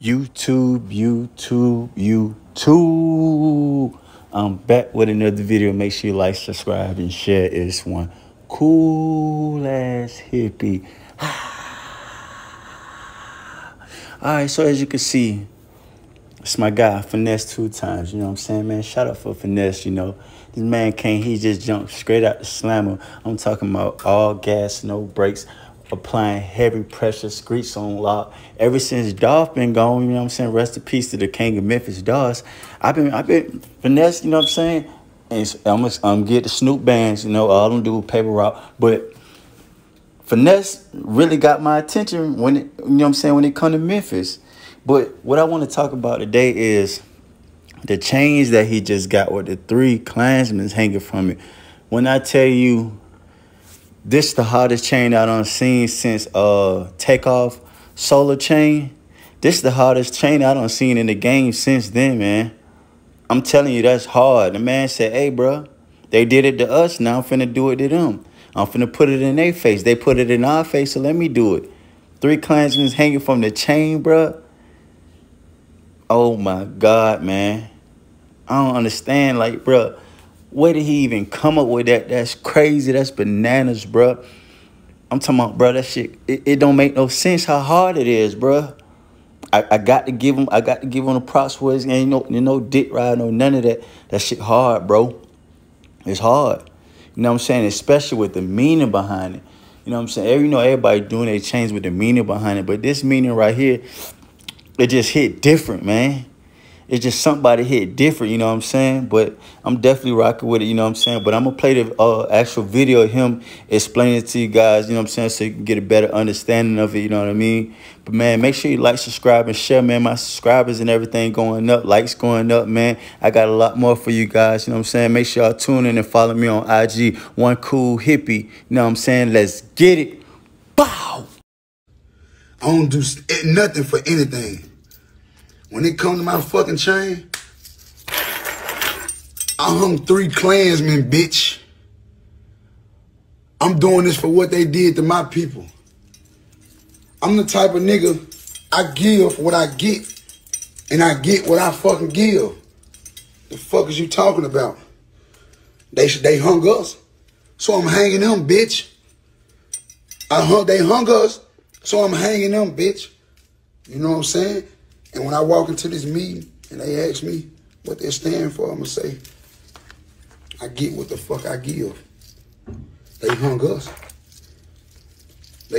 YouTube, YouTube, YouTube. I'm back with another video. Make sure you like, subscribe, and share. It's one cool ass hippie. All right, so as you can see, it's my guy, Finesse2Tymes. You know what I'm saying, man? Shout out for Finesse, you know. This man can't, he just jumped straight out the slammer. I'm talking about all gas, no brakes applying heavy pressure, screech on lock. Ever since Dolph been gone, you know what I'm saying? Rest in peace to the king of Memphis, Doss. I've been, I've been finesse, you know what I'm saying? And I'm gonna um, get the Snupe Bandz, you know, all them do paper route. But finesse really got my attention when it, you know what I'm saying, when it come to Memphis. But what I want to talk about today is the change that he just got with the three Klansmen hanging from it. When I tell you this the hottest chain I done seen since uh takeoff solar chain. This the hottest chain I done seen in the game since then, man. I'm telling you, that's hard. The man said, hey, bro, they did it to us. Now I'm finna do it to them. I'm finna put it in their face. They put it in our face, so let me do it. Three Klansmen hanging from the chain, bro. Oh my God, man. I don't understand. Like, bro, where did he even come up with that? That's crazy. That's bananas, bro. I'm talking about, bro, that shit, it, it don't make no sense how hard it is, bro. I, I got to give him, I got to give him the props for his, ain't no, you know, dick ride, no none of that. That shit hard, bro. It's hard. You know what I'm saying? Especially with the meaning behind it. You know what I'm saying? You know, everybody doing their change with the meaning behind it. But this meaning right here, it just hit different, man it's just somebody hit different, you know what I'm saying? But I'm definitely rocking with it, you know what I'm saying? But I'm going to play the uh, actual video of him explaining it to you guys, you know what I'm saying? So you can get a better understanding of it, you know what I mean? But, man, make sure you like, subscribe, and share, man. My subscribers and everything going up, likes going up, man. I got a lot more for you guys, you know what I'm saying? Make sure y'all tune in and follow me on IG, One Cool Hippie, you know what I'm saying? Let's get it. Bow! I don't do nothing for anything. When it come to my fucking chain, I hung three Klansmen, bitch. I'm doing this for what they did to my people. I'm the type of nigga, I give what I get, and I get what I fucking give. The fuck is you talking about? They they hung us, so I'm hanging them, bitch. I hung, they hung us, so I'm hanging them, bitch. You know what I'm saying? And when I walk into this meeting and they ask me what they stand for, I'm going to say, I get what the fuck I give. They hung us.